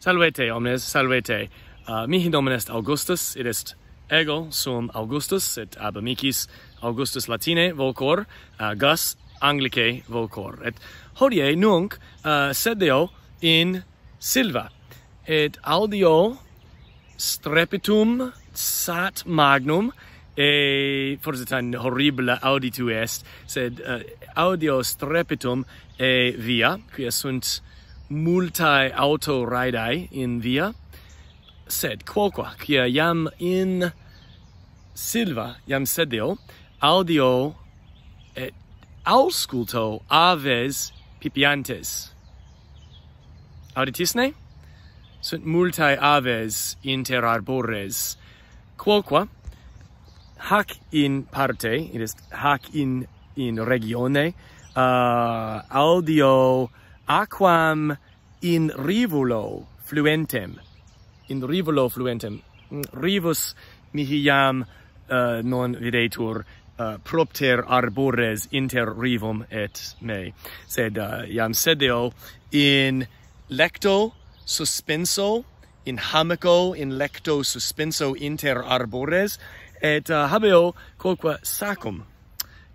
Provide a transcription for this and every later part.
Salvete omnes, salvete. Uh, mihi nomen est Augustus, id est ego sum Augustus, et ab amicis Augustus Latine vocor, uh, gas Anglicae vocor. Et hodie nunc uh, sedeo in Silva, et audio strepitum sat magnum, e forse tan horribile auditu est, sed uh, audio strepitum e via, quia sunt multae auto ridae in via, sed quoqua, quia iam in silva, iam sedio, audio et ausculto aves pipiantes. Auditisne? Sunt multae aves inter arbores, quoqua hac in parte, it is hac in in regione, uh, audio aquam in rivulo fluentem. In rivulo fluentem. Mm, rivus mihi iam uh, eh, non videtur uh, propter arbores inter rivum et me sed eh, uh, iam sedeo in lecto suspenso in hamaco in lecto suspenso inter arbores et uh, habeo quoque sacum.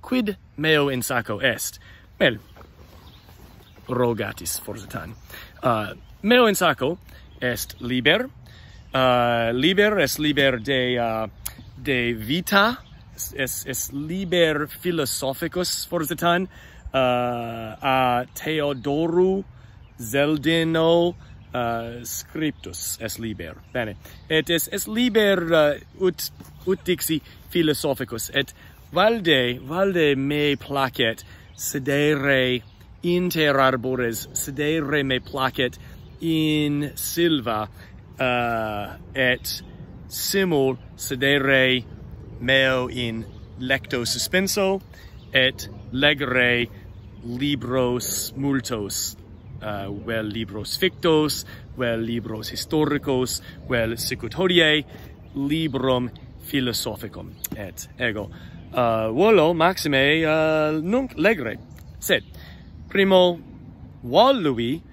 Quid meo in sacco est? Well, rogatis forsitan. Uh, meo in sacco est liber, uh, liber est liber de, uh, de vita, es, es liber philosophicus forsitan, uh, a Theodoru Zeldino uh, scriptus est liber. Bene. Et es, es liber uh, ut, ut dixi philosophicus. Et valde, valde me placet sedere inter arbores sedere me placet in silva uh, et simul sedere meo in lecto suspenso et legere libros multos uh, vel libros fictos vel libros historicos vel sicut hodie librum philosophicum et ego. Uh, volo maxime uh, nunc legere. Sed primo Wallui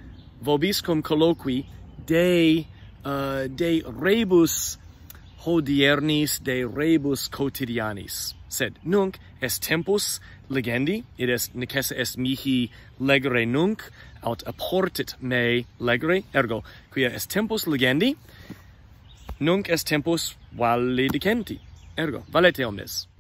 vobiscum colloqui de uh, de rebus hodiernis de rebus quotidianis. Sed nunc est tempus legendi id est necesse est mihi legere nunc aut apportit me legere ergo quia est tempus legendi nunc est tempus valedicenti ergo valete omnes.